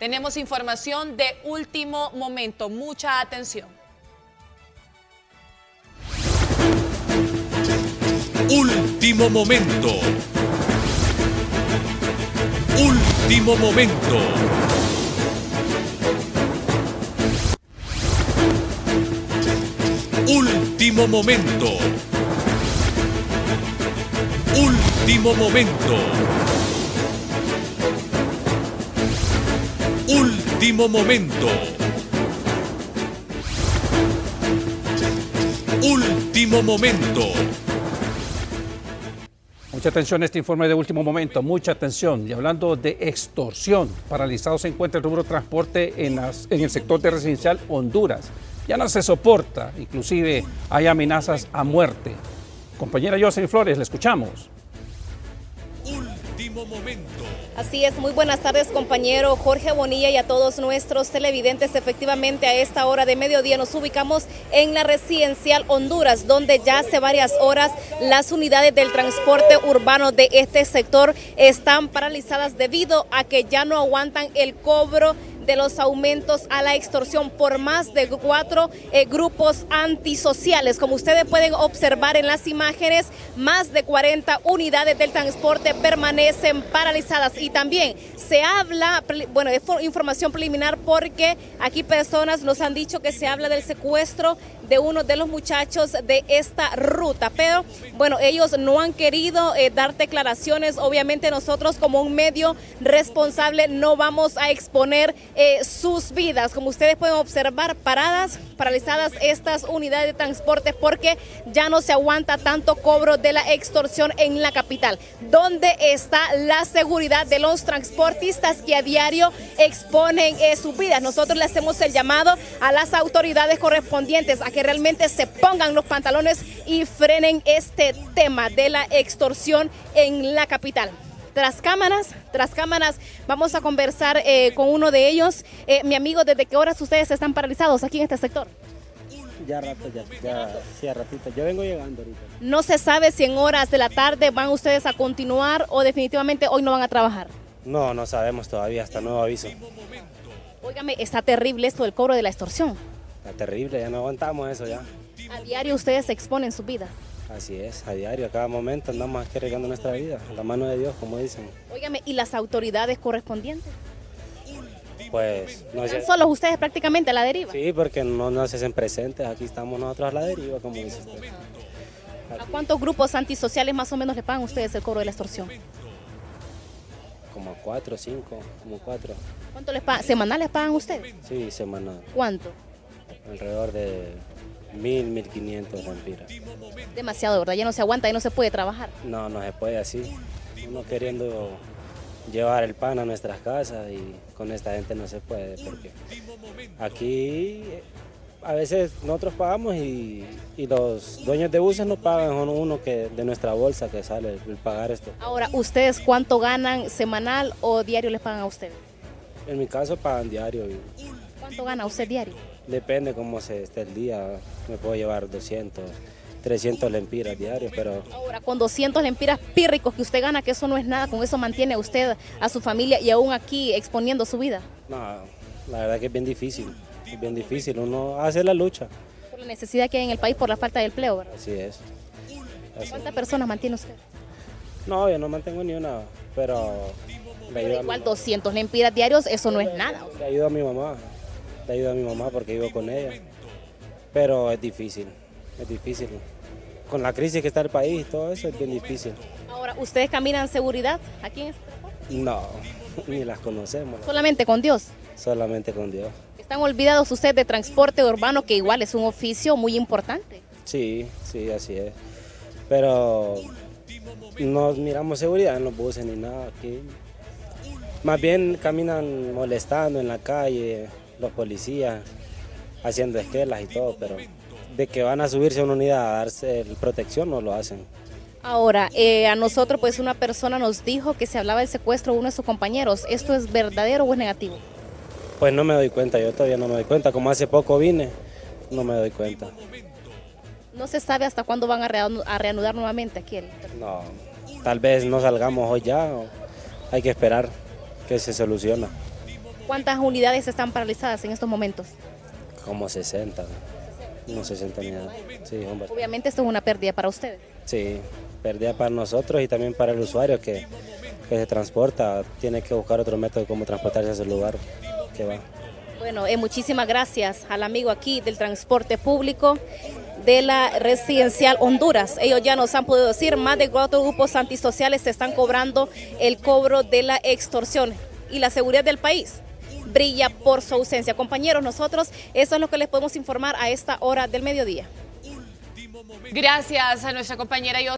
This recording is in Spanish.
Tenemos información de último momento. Mucha atención. Último momento. Último momento. Último momento. Último momento. Último momento. Último momento. Mucha atención a este informe de último momento, mucha atención. Y hablando de extorsión, paralizado se encuentra el rubro transporte en, las- en el sector de residencial Honduras. Ya no se soporta, inclusive hay amenazas a muerte. Compañera Jocelyn Flores, le escuchamos. Último momento. Así es, muy buenas tardes compañero Jorge Bonilla y a todos nuestros televidentes. Efectivamente a esta hora de mediodía nos ubicamos en la residencial Honduras, donde ya hace varias horas las unidades del transporte urbano de este sector están paralizadas debido a que ya no aguantan el cobro de los aumentos a la extorsión por más de cuatro eh, grupos antisociales. Como ustedes pueden observar en las imágenes, más de 40 unidades del transporte permanecen paralizadas y también se habla, bueno, es for- información preliminar porque aquí personas nos han dicho que se habla del secuestro de uno de los muchachos de esta ruta, pero bueno, ellos no han querido eh, dar declaraciones. Obviamente nosotros como un medio responsable no vamos a exponer eh, sus vidas. Como ustedes pueden observar, paradas, paralizadas estas unidades de transporte porque ya no se aguanta tanto cobro de la extorsión en la capital. ¿Dónde está la seguridad de los transportistas que a diario exponen eh, sus vidas? Nosotros le hacemos el llamado a las autoridades correspondientes a que realmente se pongan los pantalones y frenen este tema de la extorsión en la capital. Tras cámaras, tras cámaras, vamos a conversar eh, con uno de ellos. Eh, mi amigo, ¿desde qué horas ustedes están paralizados aquí en este sector? Ya rato, ya, ya, sí, a ratito. Yo vengo llegando ahorita. No se sabe si en horas de la tarde van ustedes a continuar o definitivamente hoy no van a trabajar. No, no sabemos todavía, hasta nuevo aviso. Óigame, está terrible esto del cobro de la extorsión. Está terrible, ya no aguantamos eso ya. A diario ustedes se exponen su vida. Así es, a diario, a cada momento andamos aquí arriesgando nuestra vida, a la mano de Dios, como dicen. Óigame, ¿y las autoridades correspondientes? Pues, no sé. ¿Están solos ustedes prácticamente a la deriva? Sí, porque no nos hacen presentes, aquí estamos nosotros a la deriva, como dice usted. ¿A cuántos grupos antisociales más o menos le pagan ustedes el cobro de la extorsión? Como cuatro, cinco, como cuatro. ¿Cuánto les pagan? ¿Semanal les pagan ustedes? Sí, semana, ¿Cuánto? alrededor de mil, mil quinientos lempiras. Demasiado, ¿verdad? Ya no se aguanta y no se puede trabajar. No, no se puede así. Uno queriendo llevar el pan a nuestras casas y con esta gente no se puede porque aquí eh, a veces nosotros pagamos y, y los dueños de buses no pagan, son uno que de nuestra bolsa que sale el pagar esto. Ahora, ¿ustedes cuánto ganan semanal o diario les pagan a ustedes? En mi caso pagan diario y ¿Cuánto gana usted diario? depende cómo se esté el día, me puedo llevar 200, 300 lempiras diarios, pero Ahora, con 200 lempiras pírricos que usted gana, que eso no es nada, con eso mantiene usted a su familia y aún aquí exponiendo su vida no, la verdad que es bien difícil, es bien difícil, uno hace la lucha, por la necesidad que hay en el país por la falta de empleo, ¿verdad? así es. Así ¿Cuántas personas mantiene usted? No, yo no mantengo ni una, pero le igual 200 lempiras diarios, eso no es nada. le ayudo a mi mamá, le ayudo a mi mamá porque vivo con ella. Pero es difícil, es difícil. Con la crisis que está el país, todo eso es bien difícil. Ahora, ¿ustedes caminan seguridad aquí en este transporte? No, ni las conocemos, Solamente con Dios. solamente con Dios. ¿Están olvidados ustedes de transporte urbano, que igual es un oficio muy importante? Sí, sí, así es. Pero no miramos seguridad en los buses ni nada aquí. Más bien caminan molestando en la calle, los policías, haciendo esquelas y todo, pero de que van a subirse a una unidad a darse protección no lo hacen. Ahora, eh, a nosotros pues una persona nos dijo que se hablaba del secuestro de uno de sus compañeros. ¿Esto es verdadero o es negativo? Pues no me doy cuenta, yo todavía no me doy cuenta. Como hace poco vine, no me doy cuenta. No se sabe hasta cuándo van a, reanu- a reanudar nuevamente aquí el... No, tal vez no salgamos hoy ya, hay que esperar que se soluciona. ¿Cuántas unidades están paralizadas en estos momentos? Como 60, unos 60 unidades. Sí. Obviamente esto es una pérdida para ustedes. Sí, pérdida para nosotros y también para el usuario que, que se transporta. Tiene que buscar otro método de cómo transportarse a ese lugar que va. Bueno, eh, muchísimas gracias al amigo aquí del transporte público de la residencial Honduras. Ellos ya nos han podido decir, más de cuatro grupos antisociales se están cobrando el cobro de la extorsión y la seguridad del país brilla por su ausencia. Compañeros, nosotros eso es lo que les podemos informar a esta hora del mediodía. Gracias a nuestra compañera.